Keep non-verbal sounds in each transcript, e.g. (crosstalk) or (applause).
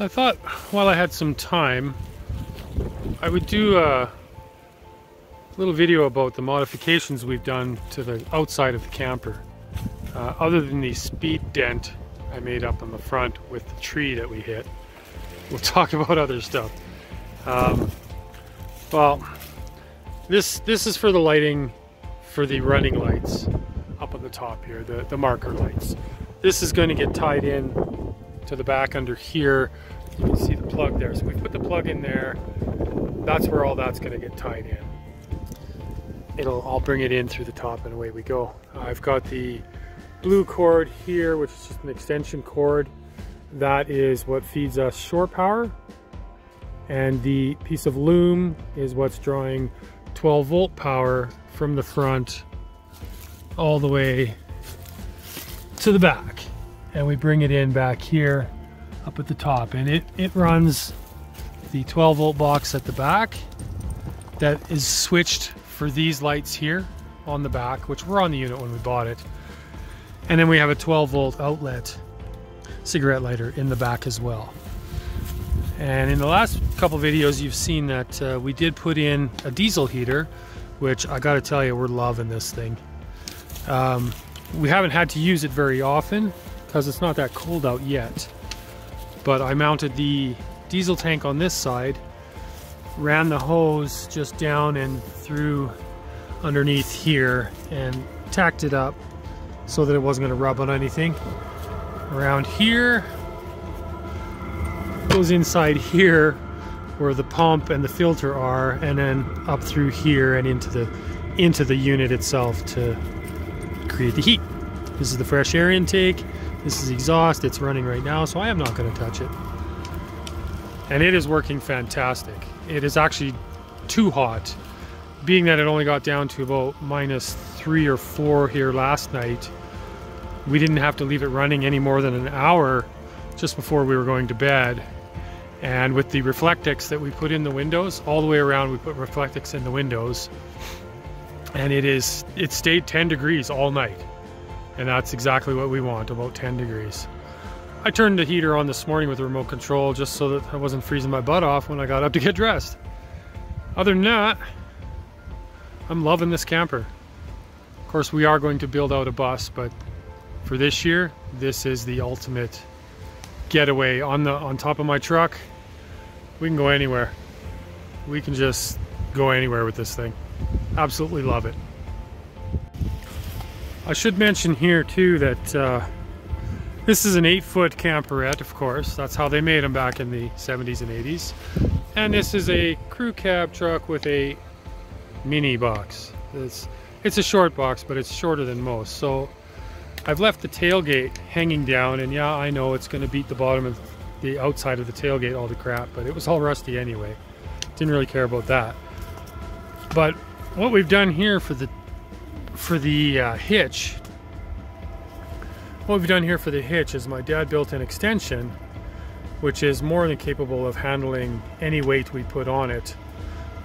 I thought while I had some time, I would do a little video about the modifications we've done to the outside of the camper. Uh, other than the speed dent I made up on the front with the tree that we hit, we'll talk (laughs) about other stuff. Um, well, this this is for the lighting for the running lights up on the top here, the, the marker lights. This is going to get tied in to the back under here. You can see the plug there. So we put the plug in there. That's where all that's going to get tied in. It'll, I'll bring it in through the top and away we go. I've got the blue cord here, which is just an extension cord. That is what feeds us shore power. And the piece of loom is what's drawing 12 volt power from the front all the way to the back and we bring it in back here up at the top and it, it runs the 12 volt box at the back that is switched for these lights here on the back which were on the unit when we bought it. And then we have a 12 volt outlet cigarette lighter in the back as well. And in the last couple videos you've seen that uh, we did put in a diesel heater which I gotta tell you we're loving this thing. Um, we haven't had to use it very often because it's not that cold out yet. But I mounted the diesel tank on this side, ran the hose just down and through underneath here and tacked it up so that it wasn't going to rub on anything. Around here, goes inside here where the pump and the filter are and then up through here and into the into the unit itself to create the heat. This is the fresh air intake. This is exhaust. It's running right now, so I am not going to touch it. And it is working fantastic. It is actually too hot. Being that it only got down to about minus three or four here last night, we didn't have to leave it running any more than an hour just before we were going to bed. And with the Reflectix that we put in the windows, all the way around we put Reflectix in the windows, and it is it stayed 10 degrees all night and that's exactly what we want about 10 degrees. I turned the heater on this morning with the remote control just so that I wasn't freezing my butt off when I got up to get dressed. Other than that I'm loving this camper. Of course we are going to build out a bus but for this year this is the ultimate getaway. On the on top of my truck we can go anywhere. We can just go anywhere with this thing. Absolutely love it. I should mention here too that uh, this is an 8 foot camperette of course. That's how they made them back in the 70s and 80s. And this is a crew cab truck with a mini box. It's, it's a short box but it's shorter than most. So I've left the tailgate hanging down and yeah I know it's going to beat the bottom of the outside of the tailgate all the crap but it was all rusty anyway. Didn't really care about that. But what we've done here for the for the uh, hitch. What we've done here for the hitch is my dad built an extension which is more than capable of handling any weight we put on it.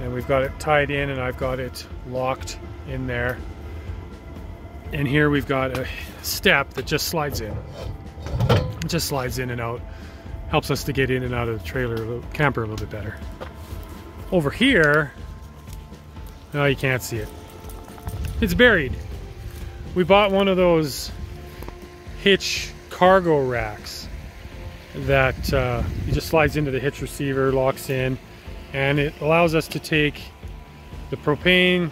And we've got it tied in and I've got it locked in there. And here we've got a step that just slides in. It just slides in and out. Helps us to get in and out of the trailer camper a little bit better. Over here no, you can't see it. It's buried. We bought one of those hitch cargo racks that uh, just slides into the hitch receiver, locks in, and it allows us to take the propane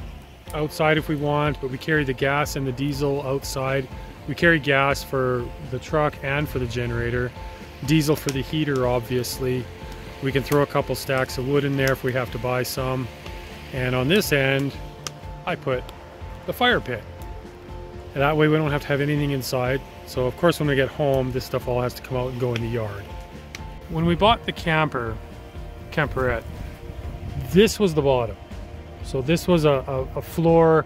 outside if we want, but we carry the gas and the diesel outside. We carry gas for the truck and for the generator, diesel for the heater, obviously. We can throw a couple stacks of wood in there if we have to buy some. And on this end, I put the fire pit. And that way we don't have to have anything inside. So of course when we get home, this stuff all has to come out and go in the yard. When we bought the camper, camperette, this was the bottom. So this was a, a, a floor.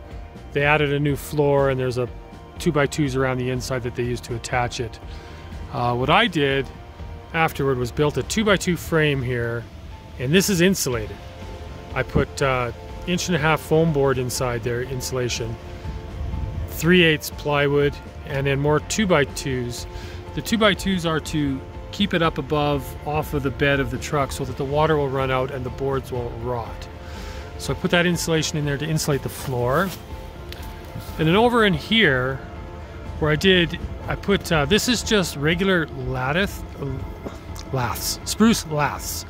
They added a new floor and there's a two by twos around the inside that they used to attach it. Uh, what I did afterward was built a two by two frame here and this is insulated. I put uh, inch and a half foam board inside there, insulation, 3 eighths plywood, and then more 2 by 2s The 2 by 2s are to keep it up above off of the bed of the truck so that the water will run out and the boards won't rot. So I put that insulation in there to insulate the floor. And then over in here, where I did, I put, uh, this is just regular lattice, uh, laths, spruce laths,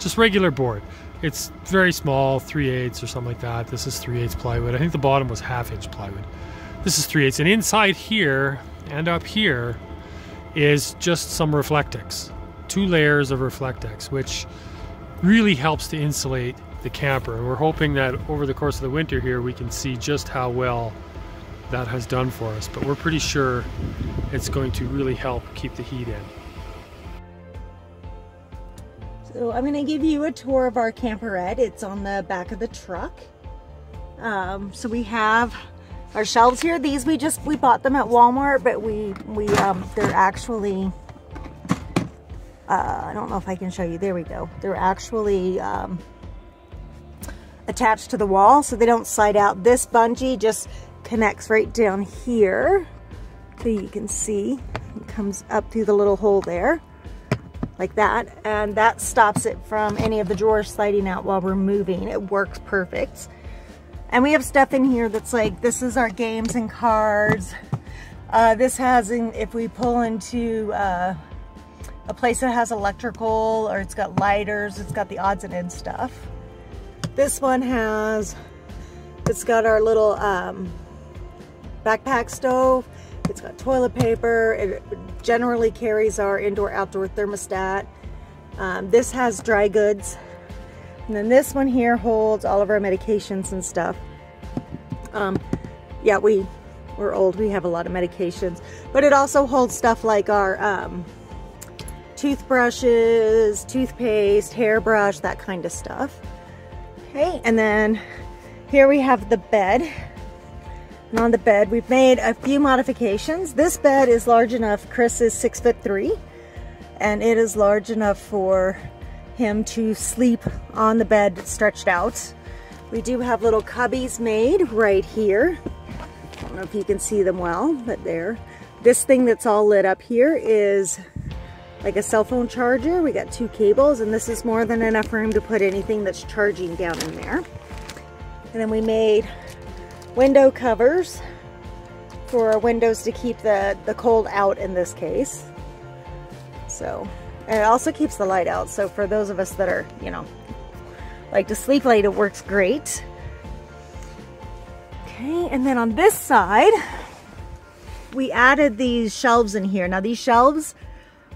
just regular board. It's very small, 3 eighths or something like that. This is 3 eighths plywood. I think the bottom was half inch plywood. This is 3 eighths. And inside here and up here is just some Reflectix. Two layers of Reflectix, which really helps to insulate the camper. And we're hoping that over the course of the winter here, we can see just how well that has done for us. But we're pretty sure it's going to really help keep the heat in. So I'm to give you a tour of our camperette. It's on the back of the truck. Um, so we have our shelves here. These we just, we bought them at Walmart, but we, we, um, they're actually, uh, I don't know if I can show you. There we go. They're actually, um, attached to the wall so they don't slide out. This bungee just connects right down here so you can see it comes up through the little hole there like that and that stops it from any of the drawers sliding out while we're moving. It works perfect. And we have stuff in here that's like this is our games and cards. Uh, this has in, if we pull into uh, a place that has electrical or it's got lighters it's got the odds and ends stuff. This one has, it's got our little um, backpack stove. It's got toilet paper. It generally carries our indoor-outdoor thermostat. Um, this has dry goods. And then this one here holds all of our medications and stuff. Um, yeah, we, we're old. We have a lot of medications. But it also holds stuff like our um, toothbrushes, toothpaste, hairbrush, that kind of stuff. Okay, and then here we have the bed. And on the bed, we've made a few modifications. This bed is large enough, Chris is six foot three, and it is large enough for him to sleep on the bed stretched out. We do have little cubbies made right here. I don't know if you can see them well, but there. This thing that's all lit up here is like a cell phone charger. We got two cables and this is more than enough room to put anything that's charging down in there. And then we made window covers for windows to keep the, the cold out in this case. So, and it also keeps the light out. So for those of us that are, you know, like to sleep late, it works great. Okay, and then on this side, we added these shelves in here. Now these shelves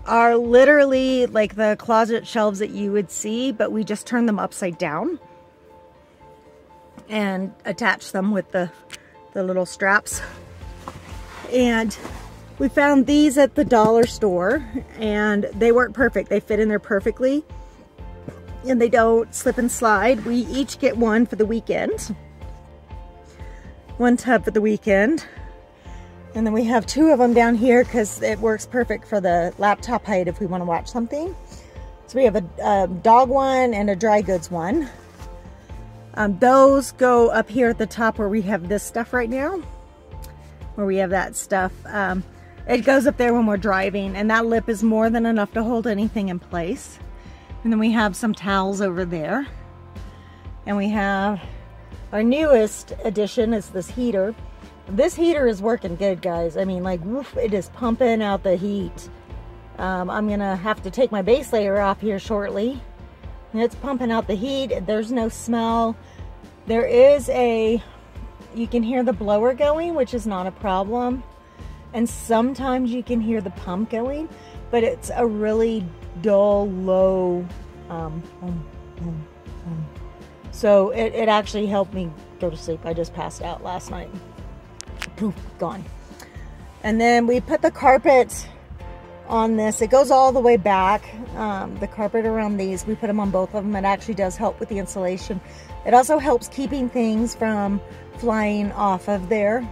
are literally like the closet shelves that you would see, but we just turned them upside down and attach them with the, the little straps. And we found these at the dollar store and they work perfect. They fit in there perfectly and they don't slip and slide. We each get one for the weekend. One tub for the weekend. And then we have two of them down here because it works perfect for the laptop height if we want to watch something. So we have a, a dog one and a dry goods one. Um, those go up here at the top where we have this stuff right now. Where we have that stuff. Um, it goes up there when we're driving and that lip is more than enough to hold anything in place. And then we have some towels over there. And we have our newest addition is this heater. This heater is working good, guys. I mean, like, woof, it is pumping out the heat. Um, I'm going to have to take my base layer off here shortly. And it's pumping out the heat. There's no smell. There is a, you can hear the blower going, which is not a problem. And sometimes you can hear the pump going, but it's a really dull, low, um, so it, it actually helped me go to sleep. I just passed out last night poof, gone. And then we put the carpet on this. It goes all the way back. Um, the carpet around these, we put them on both of them. It actually does help with the insulation. It also helps keeping things from flying off of there.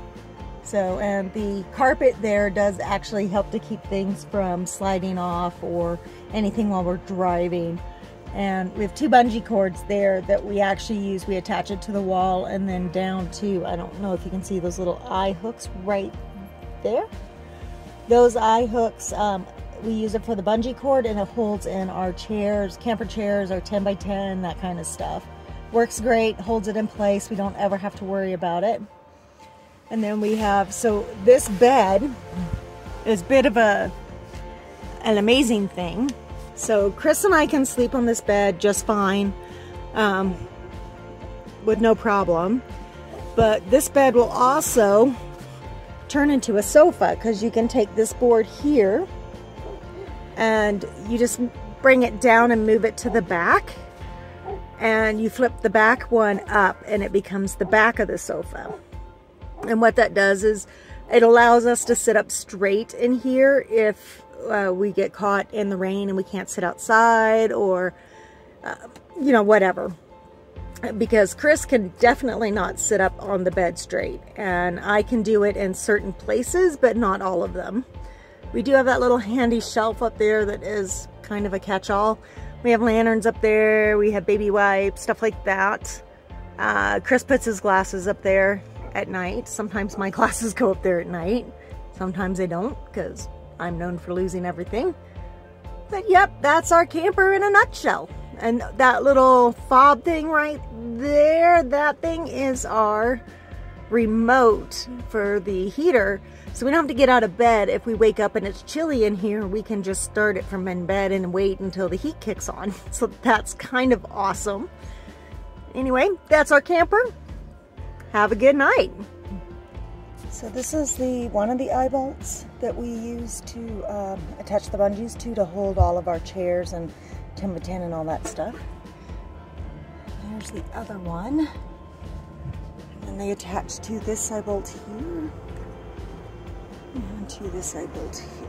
So, and the carpet there does actually help to keep things from sliding off or anything while we're driving. And we have two bungee cords there that we actually use. We attach it to the wall and then down to, I don't know if you can see those little eye hooks right there. Those eye hooks, um, we use it for the bungee cord and it holds in our chairs, camper chairs our 10 by 10, that kind of stuff. Works great, holds it in place. We don't ever have to worry about it. And then we have, so this bed is a bit of a, an amazing thing. So Chris and I can sleep on this bed just fine um, with no problem. But this bed will also turn into a sofa because you can take this board here and you just bring it down and move it to the back and you flip the back one up and it becomes the back of the sofa. And what that does is it allows us to sit up straight in here if uh, we get caught in the rain and we can't sit outside or, uh, you know, whatever. Because Chris can definitely not sit up on the bed straight. And I can do it in certain places, but not all of them. We do have that little handy shelf up there that is kind of a catch-all. We have lanterns up there. We have baby wipes, stuff like that. Uh, Chris puts his glasses up there at night. Sometimes my (laughs) glasses go up there at night. Sometimes they don't because I'm known for losing everything. But yep, that's our camper in a nutshell. And that little fob thing right there, that thing is our remote for the heater. So we don't have to get out of bed. If we wake up and it's chilly in here, we can just start it from in bed and wait until the heat kicks on. (laughs) So that's kind of awesome. Anyway, that's our camper. Have a good night. So this is the one of the eye bolts that we use to um, attach the bungees to to hold all of our chairs and 10 by 10 and all that stuff. There's the other one. And then they attach to this eye bolt here and to this eye bolt here.